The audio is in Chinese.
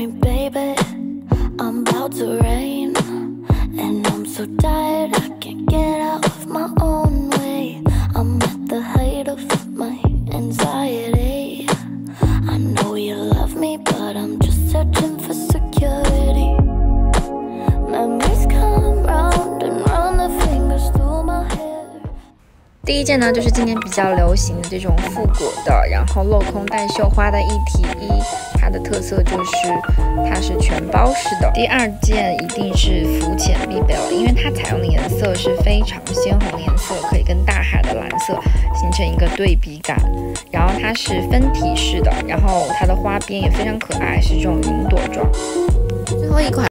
me, baby. I'm about to rain. And I'm so tired, I can't get out of my own way. I'm at the height of my anxiety. I know you love me, but I'm 第一件呢，就是今年比较流行的这种复古的，然后镂空带绣花的一体衣，它的特色就是它是全包式的。第二件一定是浮浅必备了，因为它采用的颜色是非常鲜红的颜色，可以跟大海的蓝色形成一个对比感。然后它是分体式的，然后它的花边也非常可爱，是这种云朵状。最后一款。